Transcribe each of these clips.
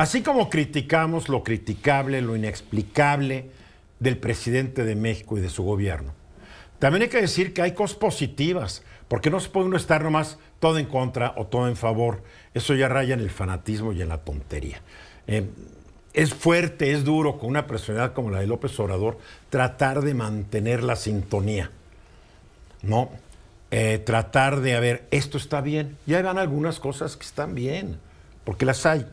Así como criticamos lo criticable, lo inexplicable del presidente de México y de su gobierno, también hay que decir que hay cosas positivas, porque no se puede uno estar nomás todo en contra o todo en favor. Eso ya raya en el fanatismo y en la tontería. Eh, es fuerte, es duro con una personalidad como la de López Obrador tratar de mantener la sintonía. ¿No? Eh, tratar de, a ver, esto está bien. Ya van algunas cosas que están bien, porque las hay.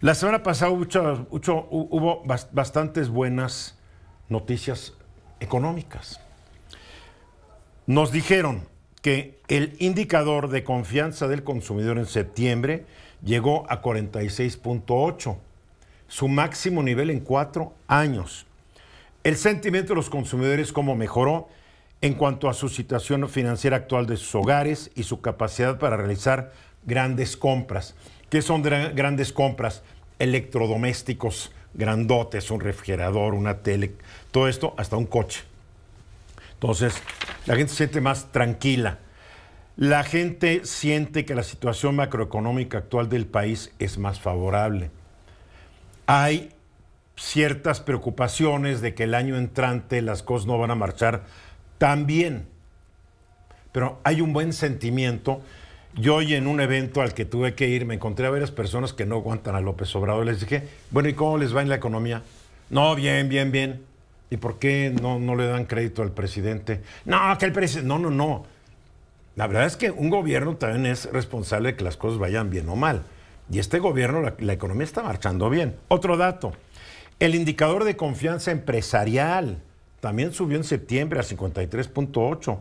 La semana pasada hubo, bastantes buenas noticias económicas. Nos dijeron que el indicador de confianza del consumidor en septiembre llegó a 46.8 su máximo nivel en cuatro años. El sentimiento de los consumidores cómo mejoró en cuanto a su situación financiera actual de sus hogares y su capacidad para realizar grandes compras. ¿Qué son grandes compras? Electrodomésticos grandotes, un refrigerador, una tele, todo esto, hasta un coche. Entonces, la gente se siente más tranquila. La gente siente que la situación macroeconómica actual del país es más favorable hay ciertas preocupaciones de que el año entrante las cosas no van a marchar tan bien. Pero hay un buen sentimiento. Yo hoy en un evento al que tuve que ir me encontré a varias personas que no aguantan a López Obrador. Les dije, bueno, ¿y cómo les va en la economía? No, bien, bien, bien. ¿Y por qué no, no le dan crédito al presidente? No, que el presidente... No, no, no. La verdad es que un gobierno también es responsable de que las cosas vayan bien o mal. Y este gobierno, la, economía está marchando bien. Otro dato, el indicador de confianza empresarial también subió en septiembre a 53.8.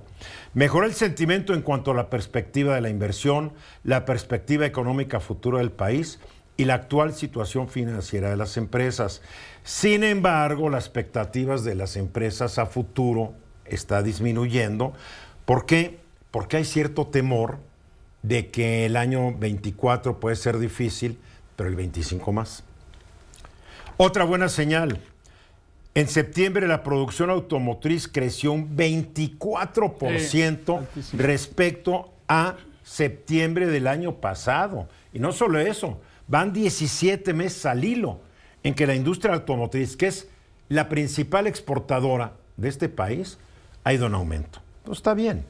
Mejoró el sentimiento en cuanto a la perspectiva de la inversión, la perspectiva económica futura del país y la actual situación financiera de las empresas. Sin embargo, las expectativas de las empresas a futuro está disminuyendo. ¿Por qué? Porque hay cierto temor de que el año 24 puede ser difícil, pero el 25 más. Otra buena señal. En septiembre la producción automotriz creció un 24% respecto a septiembre del año pasado. Y no solo eso, van 17 meses al hilo en que la industria automotriz, que es la principal exportadora de este país, ha ido en aumento. Entonces está bien.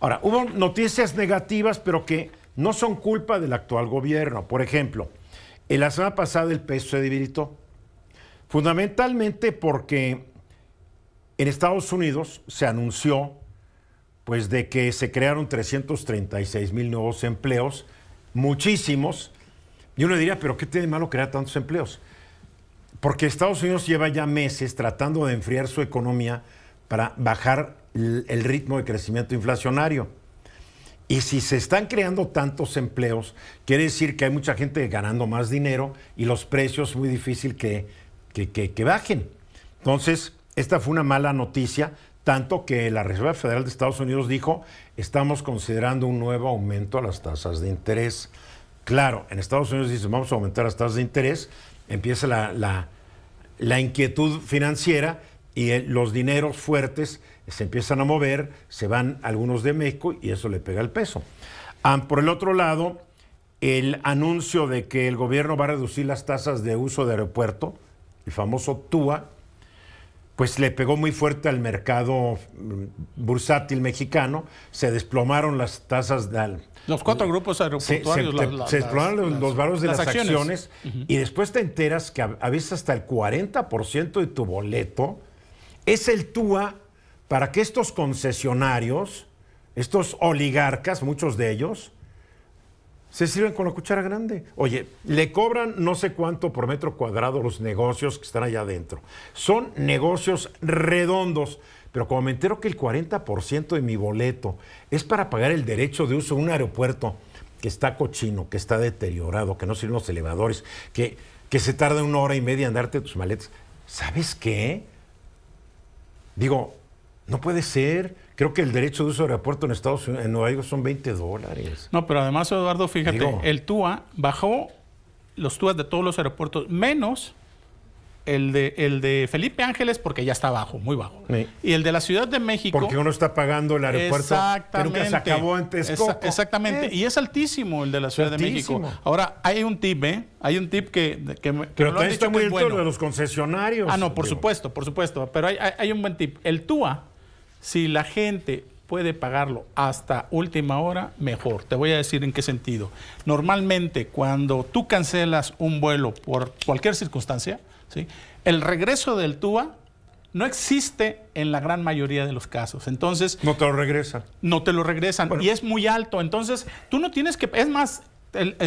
Ahora, hubo noticias negativas, pero que no son culpa del actual gobierno. Por ejemplo, en la semana pasada el peso se debilitó, fundamentalmente porque en Estados Unidos se anunció pues de que se crearon 336 mil nuevos empleos, muchísimos. Y uno diría, pero ¿qué tiene malo crear tantos empleos? Porque Estados Unidos lleva ya meses tratando de enfriar su economía para bajar el ritmo de crecimiento inflacionario. Y si se están creando tantos empleos, quiere decir que hay mucha gente ganando más dinero y los precios muy difícil que, que, bajen. Entonces, esta fue una mala noticia, tanto que la Reserva Federal de Estados Unidos dijo, estamos considerando un nuevo aumento a las tasas de interés. Claro, en Estados Unidos dicen, vamos a aumentar las tasas de interés, empieza la, la inquietud financiera y los dineros fuertes se empiezan a mover, se van algunos de México y eso le pega el peso. por el otro lado, el anuncio de que el gobierno va a reducir las tasas de uso de aeropuerto, el famoso TUA, pues le pegó muy fuerte al mercado mm, bursátil mexicano, se desplomaron las tasas de... Los cuatro grupos aeroportuarios. Se, desplomaron los, valores de las, acciones, y después te enteras que a, a veces hasta el 40% de tu boleto es el TUA para que estos concesionarios, estos oligarcas, muchos de ellos, se sirven con la cuchara grande. Oye, le cobran no sé cuánto por metro cuadrado los negocios que están allá adentro. Son negocios redondos, pero como me entero que el 40% de mi boleto es para pagar el derecho de uso de un aeropuerto que está cochino, que está deteriorado, que no sirven los elevadores, que, que se tarda una hora y media en darte tus maletas, ¿sabes qué? Digo, no puede ser. Creo que el derecho de uso de aeropuerto en Estados Unidos, en Nueva York son 20 dólares. No, pero además, Eduardo, fíjate, el TUA bajó los TUA de todos los aeropuertos, menos el de, el de Felipe Ángeles porque ya está bajo, muy bajo. Y el de la Ciudad de México. Porque uno está pagando el aeropuerto exactamente, que se acabó en Texcoco. exactamente. Y es altísimo el de la Ciudad de México. Ahora, hay un tip, ¿eh? Hay un tip que, que, Pero lo está muy bueno. de los concesionarios. Ah, no, por supuesto, por supuesto. Pero hay, hay un buen tip. El TUA, si la gente puede pagarlo hasta última hora, mejor. Te voy a decir en qué sentido. Normalmente, cuando tú cancelas un vuelo por cualquier circunstancia, ¿sí? el regreso del TUA no existe en la gran mayoría de los casos. Entonces... No te lo regresan. No te lo regresan. y es muy alto. Entonces, tú no tienes que... Es más,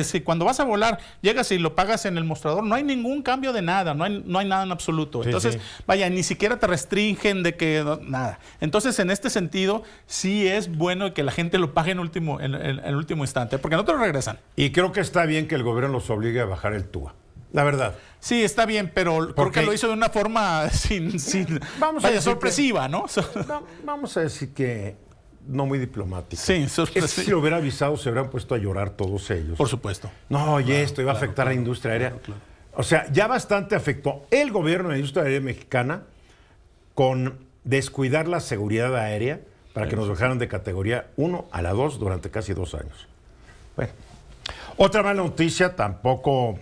si cuando vas a volar, llegas y lo pagas en el mostrador, no hay ningún cambio de nada, no hay, no hay nada en absoluto. Entonces, vaya, ni siquiera te restringen de que nada. Entonces, en este sentido, sí es bueno que la gente lo pague en último, en, el último instante, porque no te lo regresan. Y creo que está bien que el gobierno los obligue a bajar el TUA. La verdad. Sí, está bien, pero porque lo hizo de una forma sin, sin vamos vaya, sorpresiva, ¿no? Vamos a decir que no muy diplomática. Sí, Si lo hubiera avisado, se hubieran puesto a llorar todos ellos. Por supuesto. No, oye, esto iba a afectar a la industria aérea. O sea, ya bastante afectó el gobierno de la industria aérea mexicana con descuidar la seguridad aérea para que nos bajaran de categoría 1 a la 2 durante casi dos años. Bueno. Otra mala noticia, tampoco,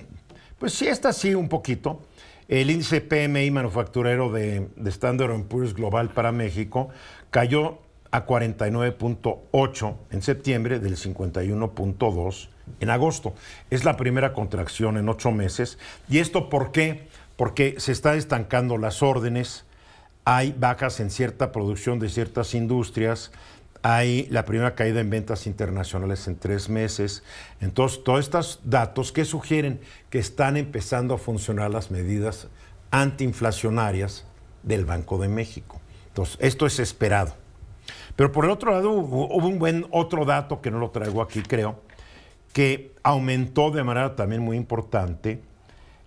pues sí, esta sí un poquito. El índice PMI manufacturero de, de Standard Poor's Global para México cayó a 49.8 en septiembre del 51.2 en agosto. Es la primera contracción en ocho meses. ¿Y esto por qué? Porque se están estancando las órdenes, hay bajas en cierta producción de ciertas industrias, hay la primera caída en ventas internacionales en tres meses. Entonces, todos estos datos que sugieren que están empezando a funcionar las medidas antiinflacionarias del Banco de México. Entonces, esto es esperado. Pero por el otro lado, hubo, un buen otro dato que no lo traigo aquí, creo, que aumentó de manera también muy importante.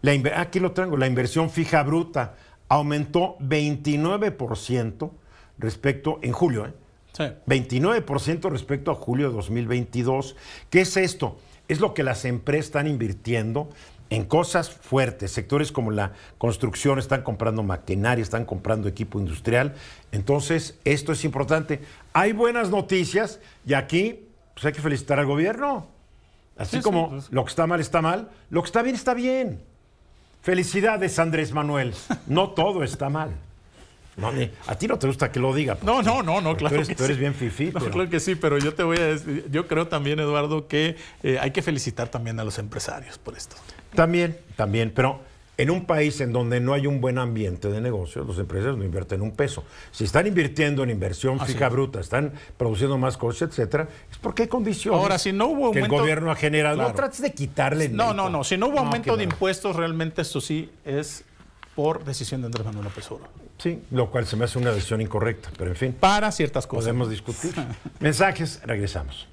La, aquí lo traigo, la inversión fija bruta aumentó 29% respecto, en julio, ¿eh? Sí. 29% respecto a julio de 2022. ¿Qué es esto? Es lo que las empresas están invirtiendo en cosas fuertes. Sectores como la construcción están comprando maquinaria, están comprando equipo industrial. Entonces, esto es importante. Hay buenas noticias y aquí pues hay que felicitar al gobierno. Así como pues. lo que está mal está mal, lo que está bien está bien. Felicidades, Andrés Manuel. No todo está mal. A ti no te gusta que lo diga. No, no, no, no, claro. Tú eres, tú eres bien fifí. claro que sí, pero yo te voy a decir, yo creo también, Eduardo, que eh, hay que felicitar también a los empresarios por esto. También, también, pero en un país en donde no hay un buen ambiente de negocios, los empresarios no invierten un peso. Si están invirtiendo en inversión fija bruta, están produciendo más cosas, etcétera, es porque hay condiciones Ahora, si no hubo aumento, que el gobierno ha generado. No trates de quitarle. No, no, no. Si no hubo aumento de impuestos, realmente esto sí es por decisión de Andrés Manuel López Obrador. Sí, lo cual se me hace una decisión incorrecta, pero en fin. Para ciertas cosas. Podemos discutir. Mensajes, regresamos.